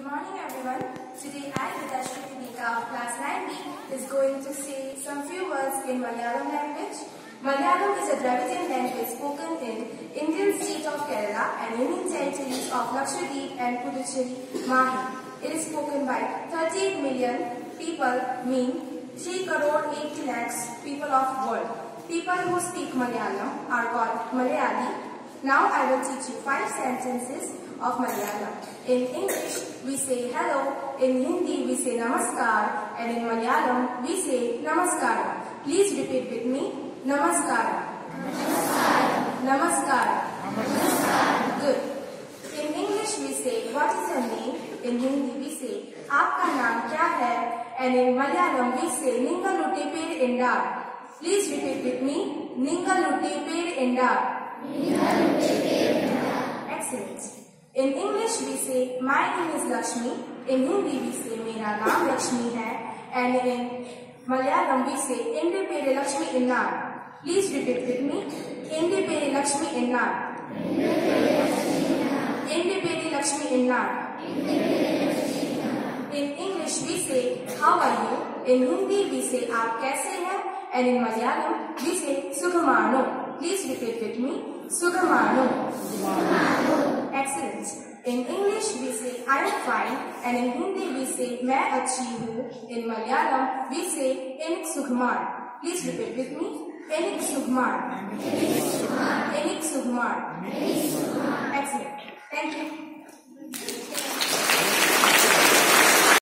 Good morning everyone. Today I, Vidashri Tinika of class 9B is going to say some few words in Malayalam language. Malayalam is a Dravidian language spoken in Indian state of Kerala and Union territories of Lakshadweep and Puducherry, Mahi. It is spoken by 38 million people, mean 3 crore 80 lakhs people of world. People who speak Malayalam are called Malayali. Now I will teach you five sentences of Malayalam. In English, we say hello. In Hindi, we say namaskar. And in Malayalam, we say namaskara. Please repeat with me. Namaskara. Namaskara. Good. In English, we say what is your name. In Hindi, we say आपका नाम क्या है. And in Malayalam, we say Ningalutti per endar. Please repeat with me. Ningalutti per endar. Excellent. In English we say my name is Lakshmi. In Hindi we say मेरा नाम लक्ष्मी है. And in Malayalam we say എന്റെ പേര് ലക്ഷ്മി എന്നാണ്. Please repeat with me. എന്റെ പേര് ലക്ഷ്മി എന്നാണ്. എന്റെ പേര് ലക്ഷ്മി എന്നാണ്. In English we say how are you. In Hindi we say आप कैसे हैं. And in Malayalam we say സുഖമാണോ. Sumaru. Sumaru. Excellent. In English we say I am fine and in Hindi we say मैं अच्छी हूँ. In Malayalam we say enik sukumar. Please repeat with me. Enik sukumar. Enik sukumar. Enik sukumar. Excellent. Thank you.